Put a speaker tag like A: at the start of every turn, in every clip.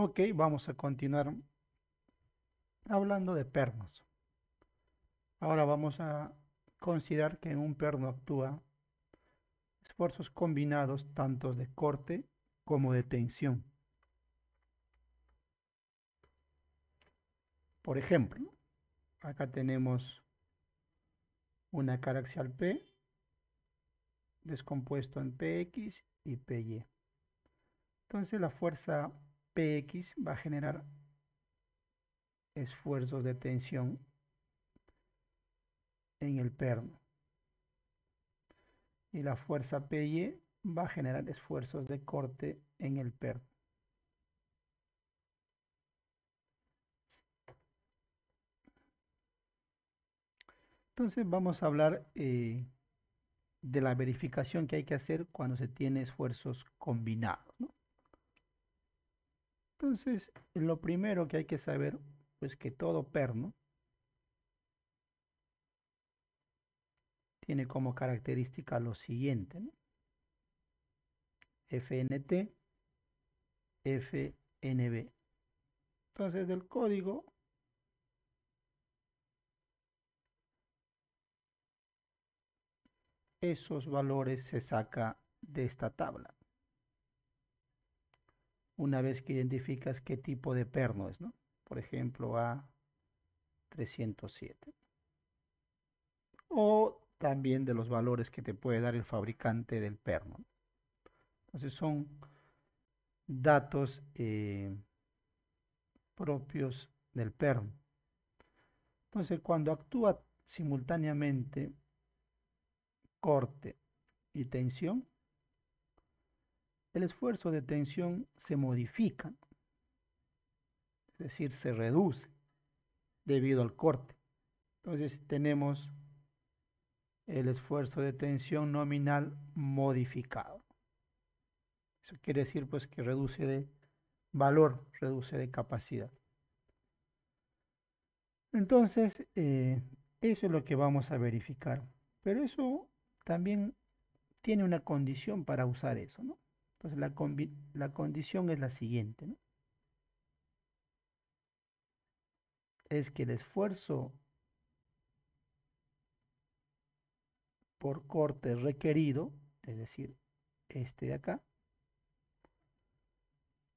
A: Ok, vamos a continuar hablando de pernos. Ahora vamos a considerar que en un perno actúa esfuerzos combinados tanto de corte como de tensión. Por ejemplo, acá tenemos una cara axial P descompuesto en PX y PY. Entonces la fuerza PX va a generar esfuerzos de tensión en el perno. Y la fuerza PY va a generar esfuerzos de corte en el perno. Entonces vamos a hablar eh, de la verificación que hay que hacer cuando se tiene esfuerzos combinados. Entonces, lo primero que hay que saber, pues que todo perno tiene como característica lo siguiente, FNT, FNB. Entonces, del código esos valores se saca de esta tabla. Una vez que identificas qué tipo de perno es, ¿no? Por ejemplo, A307. O también de los valores que te puede dar el fabricante del perno. Entonces son datos eh, propios del perno. Entonces cuando actúa simultáneamente corte y tensión, el esfuerzo de tensión se modifica, es decir, se reduce debido al corte. Entonces tenemos el esfuerzo de tensión nominal modificado. Eso quiere decir pues que reduce de valor, reduce de capacidad. Entonces, eh, eso es lo que vamos a verificar. Pero eso también tiene una condición para usar eso, ¿no? Entonces la, la condición es la siguiente, ¿no? Es que el esfuerzo por corte requerido, es decir, este de acá,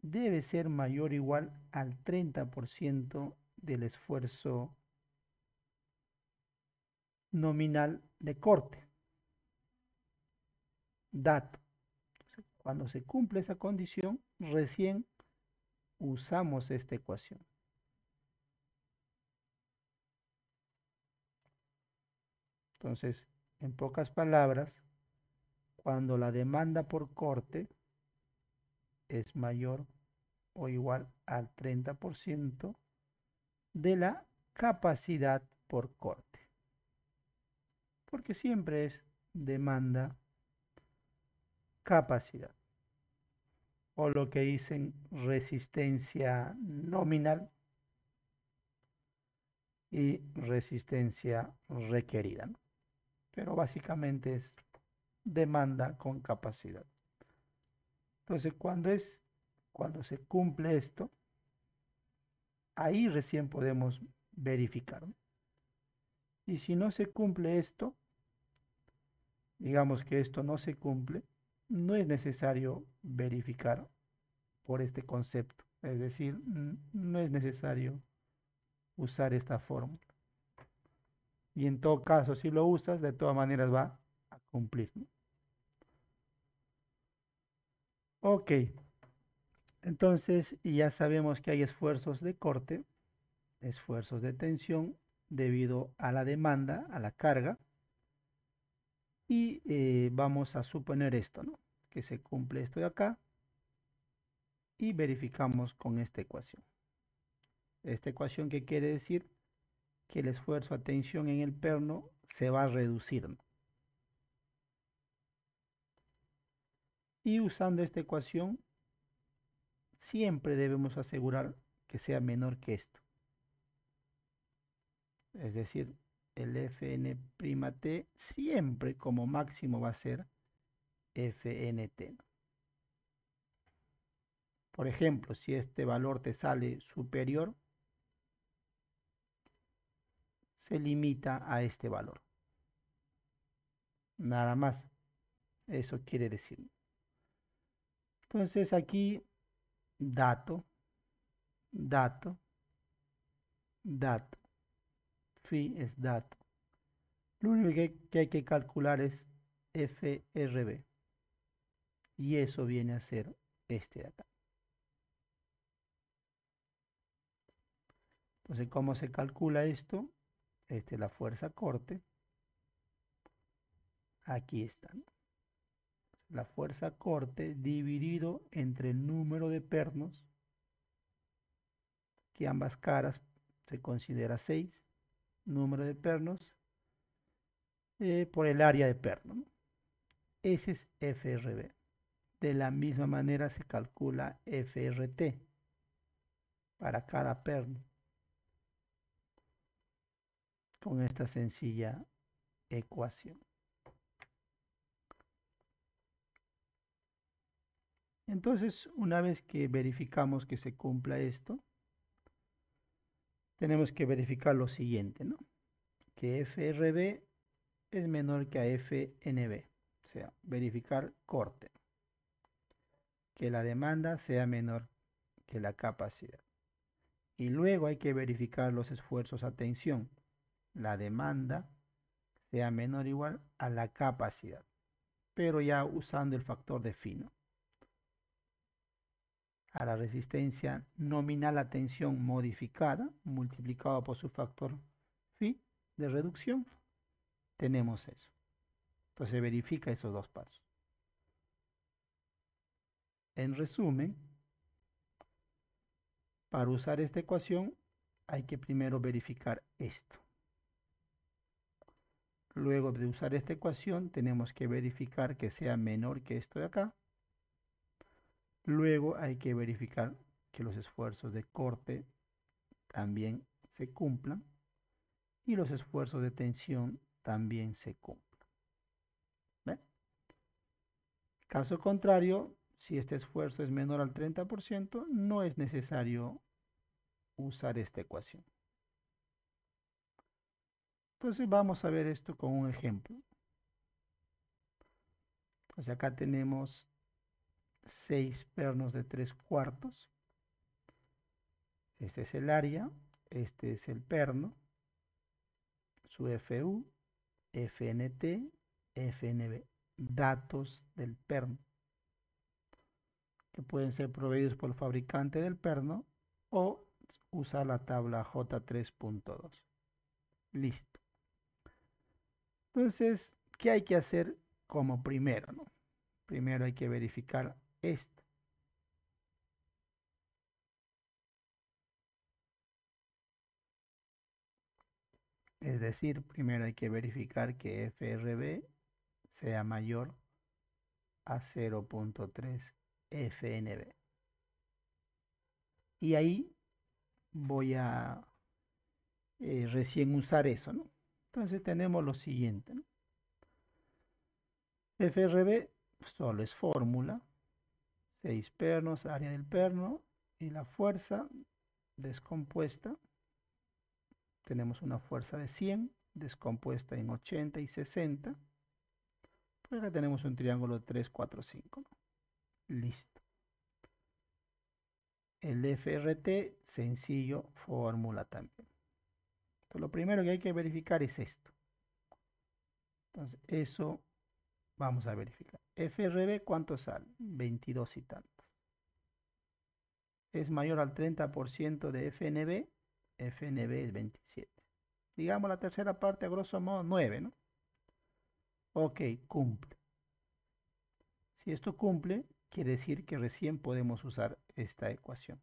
A: debe ser mayor o igual al 30% del esfuerzo nominal de corte dato. Cuando se cumple esa condición, recién usamos esta ecuación. Entonces, en pocas palabras, cuando la demanda por corte es mayor o igual al 30% de la capacidad por corte. Porque siempre es demanda capacidad o lo que dicen resistencia nominal y resistencia requerida. Pero básicamente es demanda con capacidad. Entonces, cuando es cuando se cumple esto, ahí recién podemos verificar. Y si no se cumple esto, digamos que esto no se cumple, no es necesario verificar por este concepto. Es decir, no es necesario usar esta fórmula. Y en todo caso, si lo usas, de todas maneras va a cumplir. Ok. Entonces, ya sabemos que hay esfuerzos de corte, esfuerzos de tensión debido a la demanda, a la carga, y eh, vamos a suponer esto, ¿no? Que se cumple esto de acá. Y verificamos con esta ecuación. Esta ecuación que quiere decir que el esfuerzo a tensión en el perno se va a reducir. Y usando esta ecuación, siempre debemos asegurar que sea menor que esto. Es decir, el fn' siempre como máximo va a ser fnt. Por ejemplo, si este valor te sale superior, se limita a este valor. Nada más. Eso quiere decir. Entonces aquí, dato, dato, dato. Phi es dato. Lo único que, hay que calcular es FRB. Y eso viene a ser este de acá. Entonces, ¿cómo se calcula esto? Esta es la fuerza corte. Aquí está. La fuerza corte dividido entre el número de pernos, que ambas caras se considera 6, número de pernos, eh, por el área de perno. Ese es FRB. De la misma manera se calcula FRT para cada perno con esta sencilla ecuación. Entonces, una vez que verificamos que se cumpla esto, tenemos que verificar lo siguiente, ¿no? Que FRB es menor que a FNB, o sea, verificar corte. Que la demanda sea menor que la capacidad. Y luego hay que verificar los esfuerzos a tensión. La demanda sea menor o igual a la capacidad, pero ya usando el factor de fino a la resistencia nominal a tensión modificada multiplicado por su factor phi de reducción, tenemos eso. Entonces verifica esos dos pasos. En resumen, para usar esta ecuación hay que primero verificar esto. Luego de usar esta ecuación tenemos que verificar que sea menor que esto de acá Luego hay que verificar que los esfuerzos de corte también se cumplan y los esfuerzos de tensión también se cumplan. Caso contrario, si este esfuerzo es menor al 30%, no es necesario usar esta ecuación. Entonces vamos a ver esto con un ejemplo. Entonces acá tenemos 6 pernos de 3 cuartos. Este es el área, este es el perno, su FU, FNT, FNB, datos del perno, que pueden ser proveídos por el fabricante del perno o usar la tabla J3.2. Listo. Entonces, ¿qué hay que hacer como primero? No? Primero hay que verificar esto. Es decir, primero hay que verificar que FRB sea mayor a 0.3 FNB. Y ahí voy a eh, recién usar eso, ¿no? Entonces tenemos lo siguiente. FRB solo es fórmula 6 pernos, área del perno y la fuerza descompuesta. Tenemos una fuerza de 100 descompuesta en 80 y 60. Pues acá tenemos un triángulo de 3, 4, 5. Listo. El FRT, sencillo, fórmula también. Entonces, lo primero que hay que verificar es esto. Entonces, eso vamos a verificar. FRB, ¿cuánto sale? 22 y tantos. Es mayor al 30% de FNB. FNB es 27. Digamos la tercera parte, a grosso modo, 9, ¿no? Ok, cumple. Si esto cumple, quiere decir que recién podemos usar esta ecuación.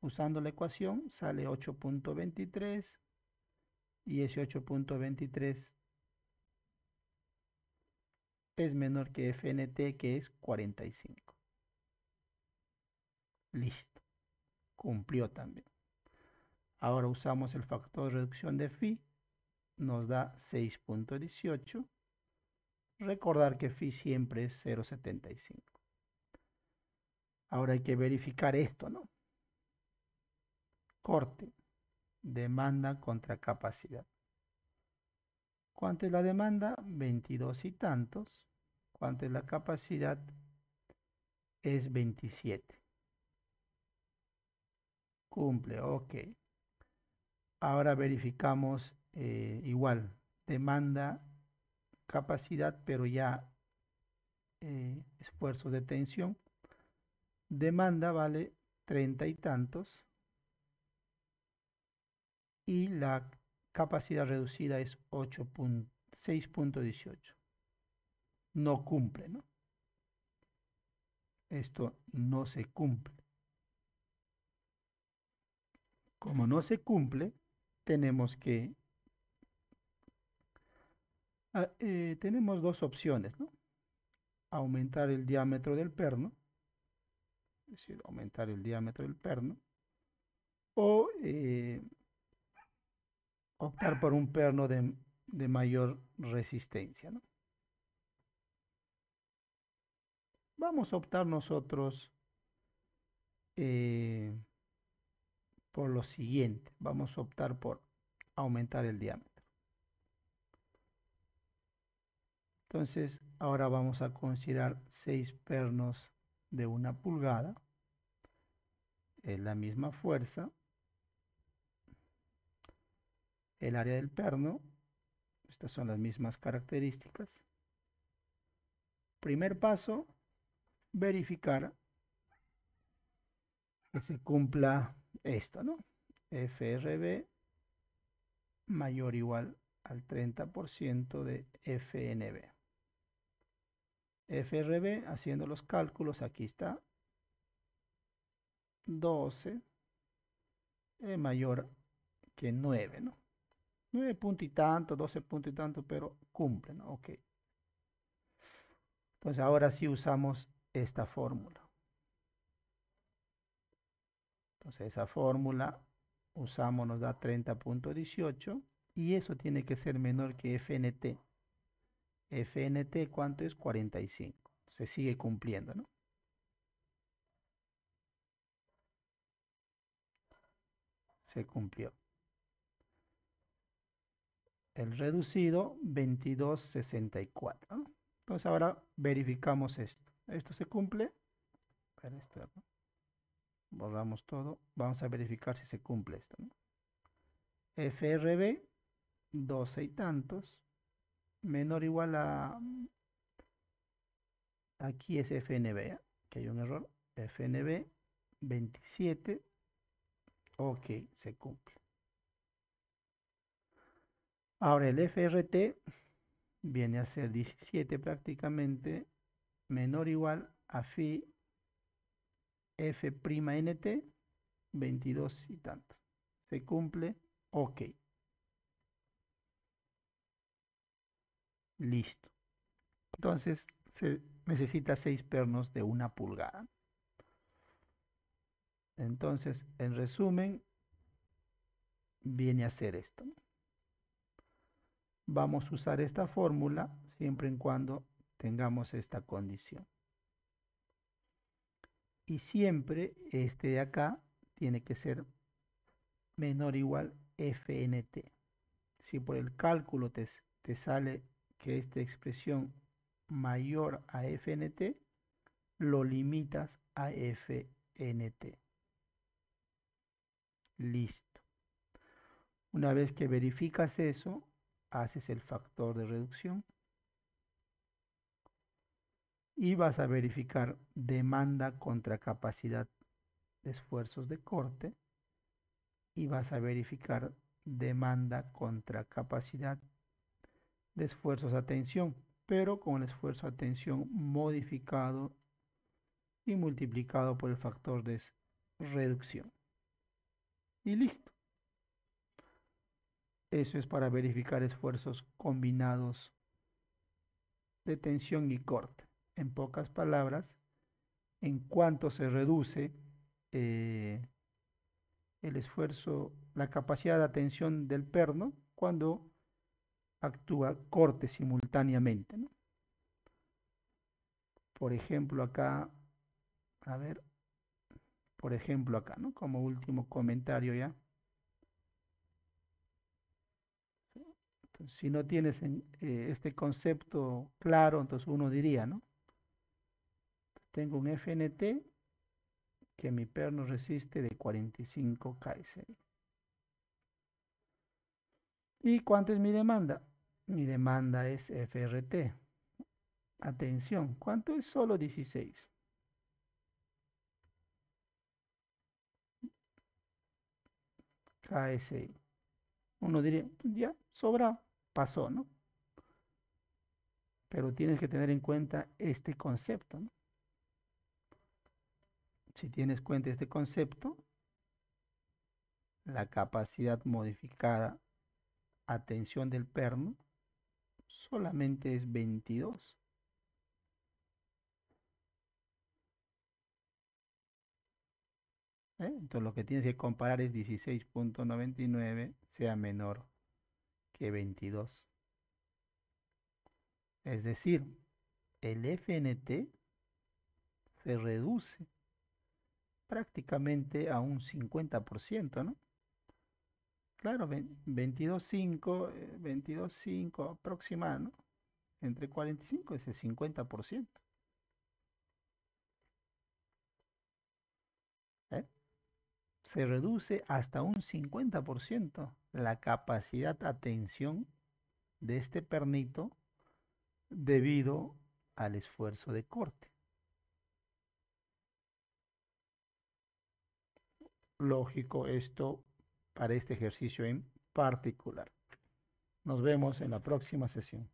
A: Usando la ecuación sale 8.23 y ese 8.23 es menor que FNT que es 45. Listo. Cumplió también. Ahora usamos el factor de reducción de phi. Nos da 6.18. Recordar que phi siempre es 0.75. Ahora hay que verificar esto, ¿no? Corte, demanda contra capacidad. ¿Cuánto es la demanda? 22 y tantos. ¿Cuánto es la capacidad? Es 27. Cumple, ok. Ahora verificamos eh, igual, demanda, capacidad, pero ya eh, esfuerzos de tensión. Demanda vale 30 y tantos. Y la capacidad reducida es 6.18. No cumple, ¿no? Esto no se cumple. Como no se cumple, tenemos que... Ah, eh, tenemos dos opciones, ¿no? Aumentar el diámetro del perno, es decir, aumentar el diámetro del perno, o eh, optar por un perno de, mayor resistencia, ¿no? Vamos a optar nosotros eh, por lo siguiente. Vamos a optar por aumentar el diámetro. Entonces, ahora vamos a considerar seis pernos de una pulgada. Es la misma fuerza. El área del perno. Estas son las mismas características. Primer paso, verificar que se cumpla esto, ¿no? FRB mayor o igual al 30% de FNB. FRB, haciendo los cálculos, aquí está, 12 es mayor que 9, ¿no? 9 puntos y tanto, 12 puntos y tanto, pero cumple, ¿no? Ok. Entonces ahora sí usamos esta fórmula. Entonces esa fórmula usamos, nos da 30.18 y eso tiene que ser menor que FNT. FNT, ¿cuánto es? 45. Se sigue cumpliendo, ¿no? Se cumplió. El reducido, 22.64. Entonces ahora verificamos esto. ¿Esto se cumple? Borramos todo, vamos a verificar si se cumple esto. FRB, 12 y tantos, menor o igual a, aquí es FNB, ¿eh? que hay un error, FNB 27, ok, se cumple. Ahora el FRT viene a ser 17 prácticamente, menor o igual a phi F'NT 22 y tanto. Se cumple, ok. Listo. Entonces se necesita 6 pernos de una pulgada. Entonces, en resumen, viene a ser esto. Vamos a usar esta fórmula siempre en cuando tengamos esta condición. Y siempre este de acá tiene que ser menor o igual FNT. Si por el cálculo te, te sale que esta expresión mayor a FNT, lo limitas a FNT. Listo. Una vez que verificas eso, haces el factor de reducción y vas a verificar demanda contra capacidad de esfuerzos de corte y vas a verificar demanda contra capacidad de esfuerzos a tensión, pero con el esfuerzo a tensión modificado y multiplicado por el factor de reducción. Y listo. Eso es para verificar esfuerzos combinados de tensión y corte en pocas palabras, en cuanto se reduce eh, el esfuerzo, la capacidad de atención del perno cuando actúa corte simultáneamente. Por ejemplo, acá, a ver, por ejemplo acá, ¿no? Como último comentario ya. Si no tienes eh, este concepto claro, entonces uno diría, ¿no? Tengo un FNT que mi perno resiste de 45 KSI. ¿Y cuánto es mi demanda? Mi demanda es FRT. Atención, ¿cuánto es? Solo 16. KSI. Uno diría, ya, sobra, pasó, ¿no? Pero tienes que tener en cuenta este concepto. Si tienes cuenta este concepto, la capacidad modificada a tensión del perno solamente es 22. ¿Eh? Entonces lo que tienes que comparar es 16.99 sea menor que 22. Es decir, el FNT se reduce prácticamente a un 50%, ¿no? Claro, 22.5, 22.5 aproximado, ¿no? Entre 45 es el 50%. ¿Eh? Se reduce hasta un 50% la capacidad de atención de este pernito debido al esfuerzo de corte. lógico esto para este ejercicio en particular. Nos vemos en la próxima sesión.